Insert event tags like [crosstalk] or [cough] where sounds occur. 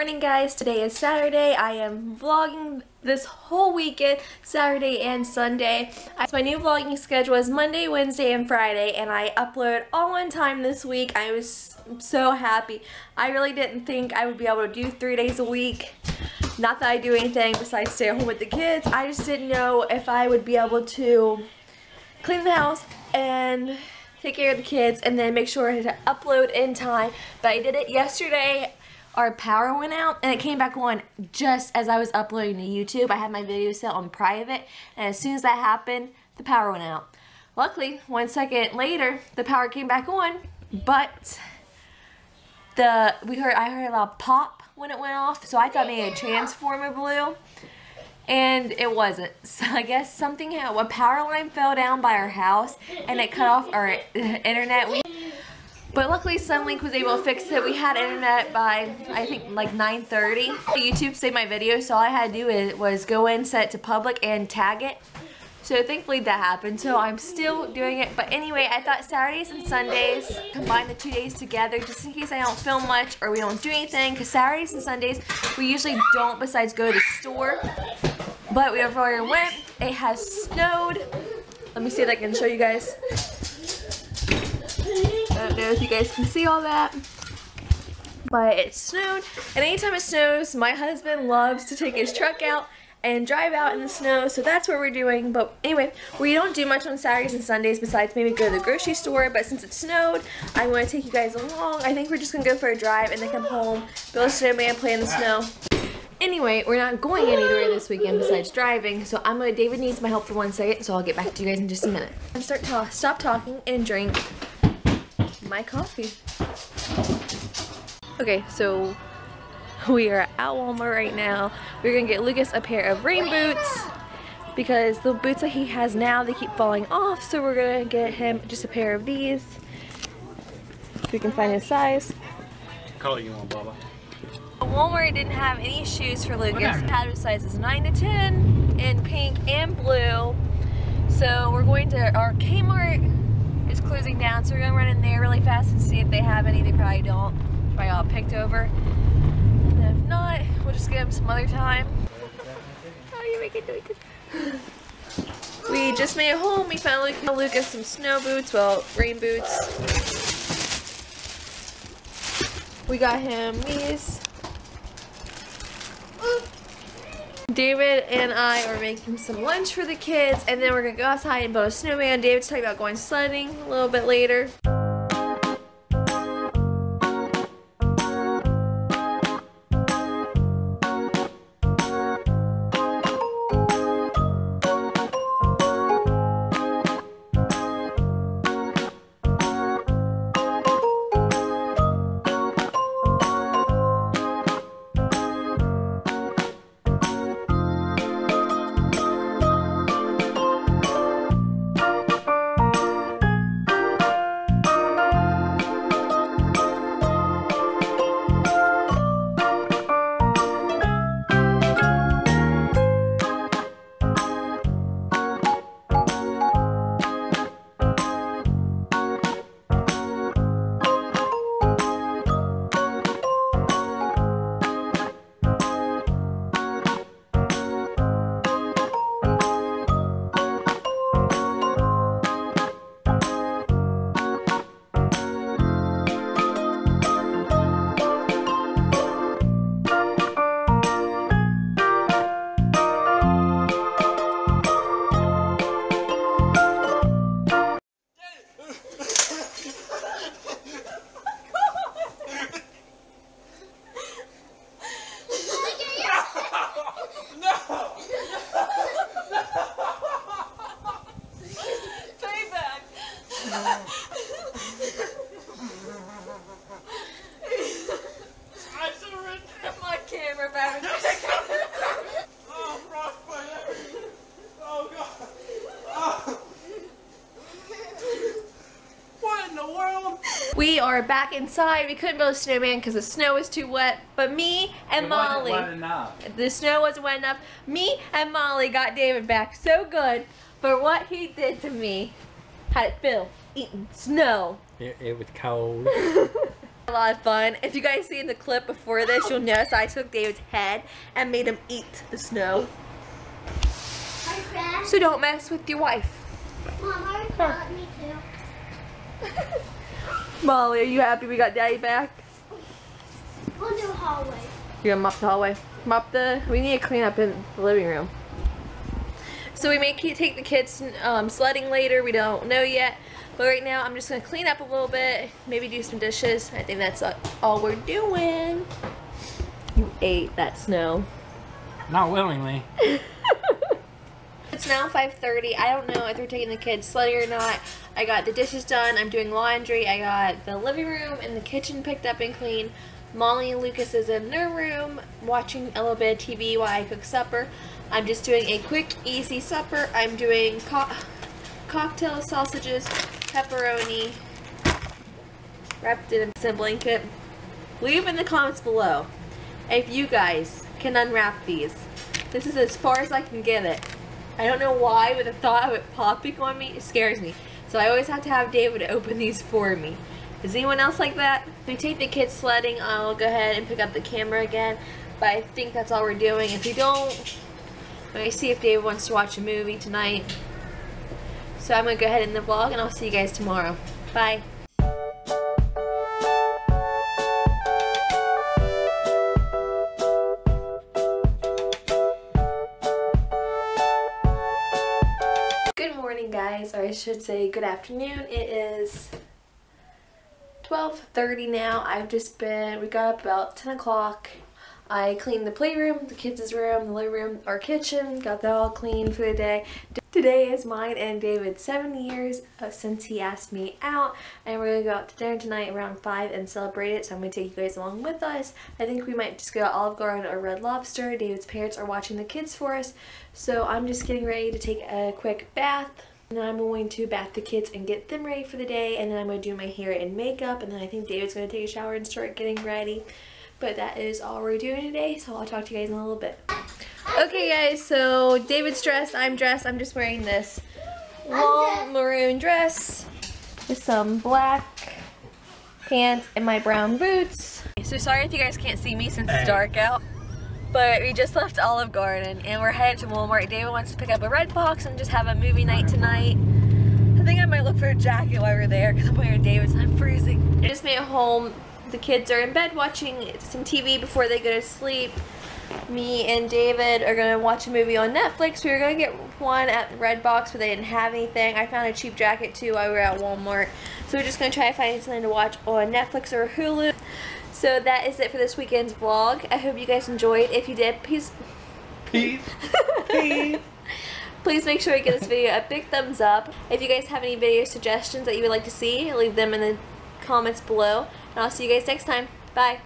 morning guys, today is Saturday. I am vlogging this whole weekend, Saturday and Sunday. My new vlogging schedule is Monday, Wednesday, and Friday and I upload all on time this week. I was so happy. I really didn't think I would be able to do three days a week. Not that I do anything besides stay home with the kids. I just didn't know if I would be able to clean the house and take care of the kids and then make sure to upload in time. But I did it yesterday our power went out and it came back on just as I was uploading to YouTube. I had my video set on private and as soon as that happened, the power went out. Luckily, one second later, the power came back on, but the we heard I heard a loud pop when it went off, so I thought maybe a transformer blew. And it wasn't. [laughs] So I guess something, a power line fell down by our house and it cut off our [laughs] internet. We but luckily Suddenlink was able to fix it. We had internet by, I think, like 9.30. YouTube saved my video, so all I had to do was go in, set it to public, and tag it. So thankfully that happened. So I'm still doing it. But anyway, I thought Saturdays and Sundays, combine the two days together just in case I don't film much or we don't do anything. Because Saturdays and Sundays, we usually don't besides go to the store. But we have already went. It has snowed. Let me see if I can show you guys. I don't know if you guys can see all that. But it snowed, and anytime it snows, my husband loves to take his truck out and drive out in the snow, so that's what we're doing. But anyway, we don't do much on Saturdays and Sundays besides maybe go to the grocery store, but since it snowed, I want to take you guys along. I think we're just going to go for a drive and then come home, build a snowman, play in the snow. Anyway, we're not going anywhere this weekend besides driving, so I'm gonna, David needs my help for one second, so I'll get back to you guys in just a minute. Start to stop talking and drink my coffee. Okay, so we are at Walmart right now. We're gonna get Lucas a pair of rain boots because the boots that he has now, they keep falling off. So we're gonna get him just a pair of these. If we can find his size. What color you want, Baba? Walmart didn't have any shoes for Lucas. It had sizes 9 to 10 in pink and blue. So we're going to our Kmart is closing down, so we're gonna run in there really fast and see if they have any. They probably don't. Probably all picked over. And if not, we'll just give them some other time. Oh, you do it. [laughs] We just made it home. We found Lucas some snow boots, well, rain boots. We got him these. David and I are making some lunch for the kids and then we're gonna go outside and build a snowman. David's talking about going sledding a little bit later. We are back inside. We couldn't build a snowman because the snow was too wet. But me and It Molly, wasn't wet enough. the snow wasn't wet enough. Me and Molly got David back so good for what he did to me. Had it feel eating snow. It, it was cold. [laughs] A lot of fun. If you guys see in the clip before this, you'll notice I took David's head and made him eat the snow. So don't mess with your wife. Mom, I me too. [laughs] Molly, are you happy we got Daddy back? We'll do hallway. You're gonna mop the hallway. Mop the. We need to clean up in the living room. So we may take the kids um, sledding later. We don't know yet. But right now, I'm just gonna clean up a little bit. Maybe do some dishes. I think that's all we're doing. You ate that snow. Not willingly. [laughs] It's now 5.30. I don't know if they're taking the kids sledding or not. I got the dishes done. I'm doing laundry. I got the living room and the kitchen picked up and clean. Molly and Lucas is in their room watching a little bit of TV while I cook supper. I'm just doing a quick, easy supper. I'm doing co cocktail sausages, pepperoni, wrapped in a blanket. Leave in the comments below if you guys can unwrap these. This is as far as I can get it. I don't know why, but the thought of it popping on me scares me. So I always have to have David [laughs] open these for me. Is anyone else like that? If we take the kids sledding, I'll go ahead and pick up the camera again. But I think that's all we're doing. If we don't, let me see if David wants to watch a movie tonight. So I'm going to go ahead in the vlog and I'll see you guys tomorrow. Bye. I should say good afternoon. It is 12.30 now. I've just been, we got up about 10 o'clock. I cleaned the playroom, the kids' room, the living room, our kitchen, got that all clean for the day. Today is mine and David's seven years uh, since he asked me out and we're to go out to dinner tonight around 5 and celebrate it so I'm to take you guys along with us. I think we might just go to Olive Garden or Red Lobster. David's parents are watching the kids for us so I'm just getting ready to take a quick bath and then I'm going to bath the kids and get them ready for the day. And then I'm going to do my hair and makeup. And then I think David's going to take a shower and start getting ready. But that is all we're doing today. So I'll talk to you guys in a little bit. Okay guys, so David's dressed. I'm dressed. I'm just wearing this long maroon dress with some black pants and my brown boots. So sorry if you guys can't see me since it's dark out. But we just left Olive Garden and we're headed to Walmart. David wants to pick up a Redbox and just have a movie night tonight. I think I might look for a jacket while we're there because I'm wearing David's and I'm freezing. I just made it home. The kids are in bed watching some TV before they go to sleep. Me and David are going to watch a movie on Netflix. We were going to get one at Redbox, but they didn't have anything. I found a cheap jacket too while we were at Walmart. So we're just going to try to find something to watch on Netflix or Hulu. So that is it for this weekend's vlog. I hope you guys enjoyed. If you did, please... Peace. [laughs] Peace. please make sure you give this video a big thumbs up. If you guys have any video suggestions that you would like to see, leave them in the comments below. And I'll see you guys next time. Bye.